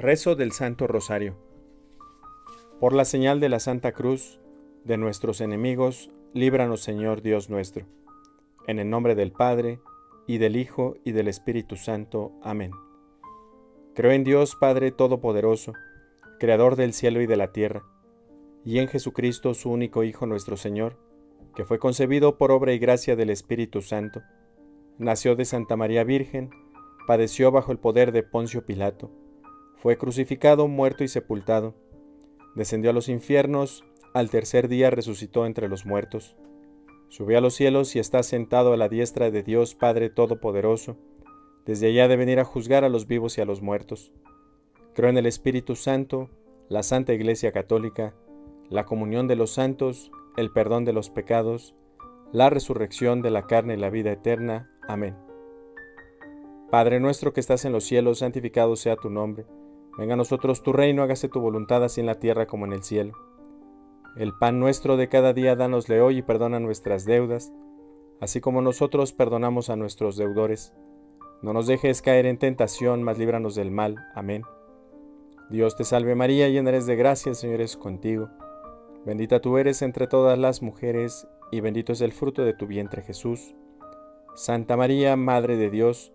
Rezo del Santo Rosario. Por la señal de la Santa Cruz, de nuestros enemigos, líbranos Señor Dios nuestro. En el nombre del Padre, y del Hijo, y del Espíritu Santo. Amén. Creo en Dios Padre Todopoderoso, Creador del cielo y de la tierra, y en Jesucristo su único Hijo nuestro Señor, que fue concebido por obra y gracia del Espíritu Santo, nació de Santa María Virgen, padeció bajo el poder de Poncio Pilato, fue crucificado, muerto y sepultado, descendió a los infiernos, al tercer día resucitó entre los muertos, subió a los cielos y está sentado a la diestra de Dios Padre Todopoderoso, desde allá de venir a juzgar a los vivos y a los muertos. Creo en el Espíritu Santo, la Santa Iglesia Católica, la comunión de los santos, el perdón de los pecados, la resurrección de la carne y la vida eterna. Amén. Padre nuestro que estás en los cielos, santificado sea tu nombre. Venga a nosotros tu reino, hágase tu voluntad así en la tierra como en el cielo. El pan nuestro de cada día dánosle hoy y perdona nuestras deudas, así como nosotros perdonamos a nuestros deudores. No nos dejes caer en tentación, mas líbranos del mal. Amén. Dios te salve María, llena eres de gracia, el Señor es contigo. Bendita tú eres entre todas las mujeres, y bendito es el fruto de tu vientre Jesús. Santa María, Madre de Dios,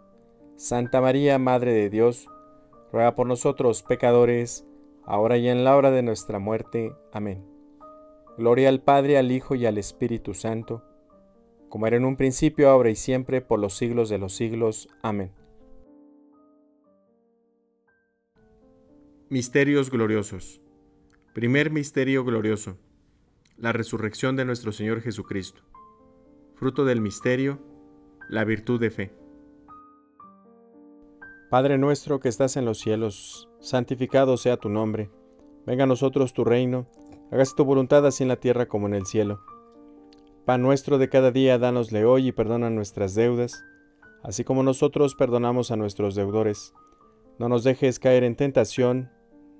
Santa María, Madre de Dios, ruega por nosotros pecadores, ahora y en la hora de nuestra muerte. Amén. Gloria al Padre, al Hijo y al Espíritu Santo, como era en un principio, ahora y siempre, por los siglos de los siglos. Amén. Misterios gloriosos. Primer misterio glorioso. La resurrección de nuestro Señor Jesucristo. Fruto del misterio, la virtud de fe. Padre nuestro que estás en los cielos, santificado sea tu nombre. Venga a nosotros tu reino, hágase tu voluntad así en la tierra como en el cielo. Pan nuestro de cada día, dánosle hoy y perdona nuestras deudas, así como nosotros perdonamos a nuestros deudores. No nos dejes caer en tentación,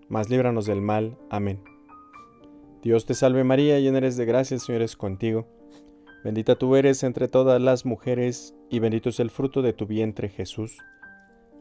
mas líbranos del mal. Amén. Dios te salve María, llena eres de gracia, el Señor es contigo. Bendita tú eres entre todas las mujeres, y bendito es el fruto de tu vientre Jesús.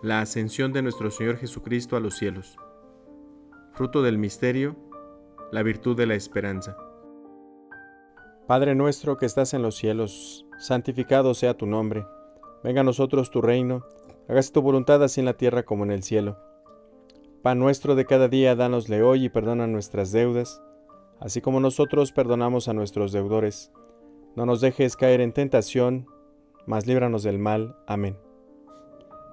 La ascensión de nuestro Señor Jesucristo a los cielos. Fruto del misterio, la virtud de la esperanza. Padre nuestro que estás en los cielos, santificado sea tu nombre. Venga a nosotros tu reino, hágase tu voluntad así en la tierra como en el cielo. Pan nuestro de cada día, dánosle hoy y perdona nuestras deudas, así como nosotros perdonamos a nuestros deudores. No nos dejes caer en tentación, mas líbranos del mal. Amén.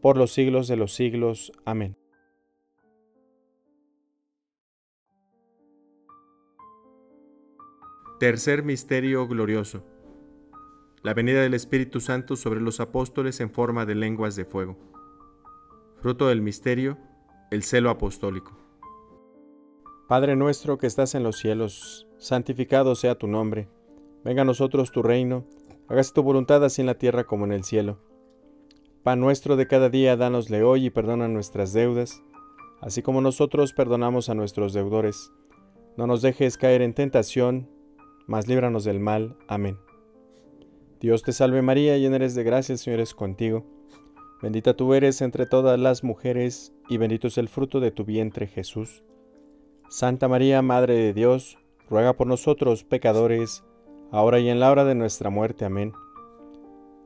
por los siglos de los siglos. Amén. Tercer Misterio Glorioso. La venida del Espíritu Santo sobre los apóstoles en forma de lenguas de fuego. Fruto del misterio, el celo apostólico. Padre nuestro que estás en los cielos, santificado sea tu nombre. Venga a nosotros tu reino, hágase tu voluntad así en la tierra como en el cielo. Pan nuestro de cada día, dánosle hoy y perdona nuestras deudas, así como nosotros perdonamos a nuestros deudores. No nos dejes caer en tentación, mas líbranos del mal. Amén. Dios te salve María, llena eres de gracia, el Señor es contigo. Bendita tú eres entre todas las mujeres, y bendito es el fruto de tu vientre Jesús. Santa María, Madre de Dios, ruega por nosotros pecadores, ahora y en la hora de nuestra muerte. Amén.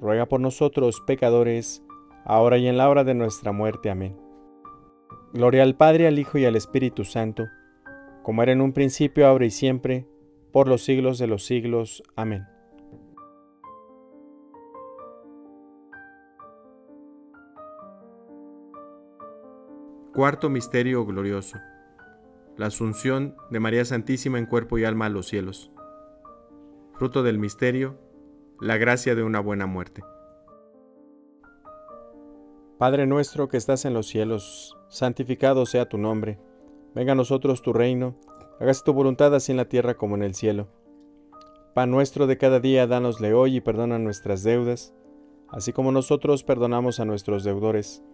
ruega por nosotros pecadores, ahora y en la hora de nuestra muerte. Amén. Gloria al Padre, al Hijo y al Espíritu Santo, como era en un principio, ahora y siempre, por los siglos de los siglos. Amén. Cuarto Misterio Glorioso. La Asunción de María Santísima en cuerpo y alma a los cielos. Fruto del misterio, la gracia de una buena muerte. Padre nuestro que estás en los cielos, santificado sea tu nombre. Venga a nosotros tu reino hágase tu voluntad así en la tierra como en el cielo. Pan nuestro de cada día, dánosle hoy y perdona nuestras deudas, así como nosotros perdonamos a nuestros deudores.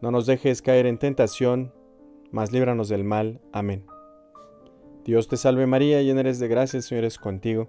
No nos dejes caer en tentación, mas líbranos del mal. Amén. Dios te salve María, llena eres de gracia, el Señor es contigo.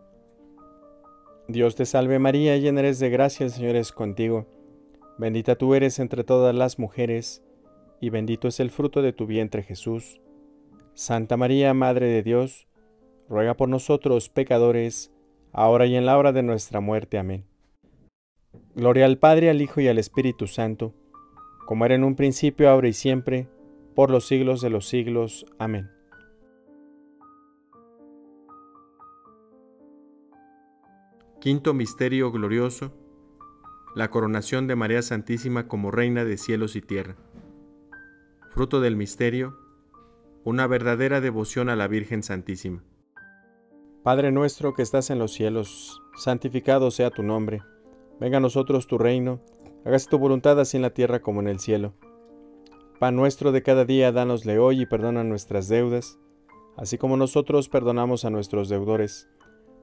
Dios te salve María, llena eres de gracia, el Señor es contigo. Bendita tú eres entre todas las mujeres, y bendito es el fruto de tu vientre Jesús. Santa María, Madre de Dios, ruega por nosotros pecadores, ahora y en la hora de nuestra muerte. Amén. Gloria al Padre, al Hijo y al Espíritu Santo, como era en un principio, ahora y siempre, por los siglos de los siglos. Amén. Quinto Misterio Glorioso. La coronación de María Santísima como Reina de cielos y tierra. Fruto del misterio, una verdadera devoción a la Virgen Santísima. Padre nuestro que estás en los cielos, santificado sea tu nombre. Venga a nosotros tu reino, hágase tu voluntad así en la tierra como en el cielo. Pan nuestro de cada día, dánosle hoy y perdona nuestras deudas, así como nosotros perdonamos a nuestros deudores.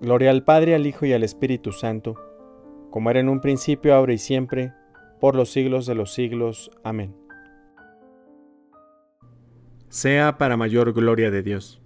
Gloria al Padre, al Hijo y al Espíritu Santo, como era en un principio, ahora y siempre, por los siglos de los siglos. Amén. Sea para mayor gloria de Dios.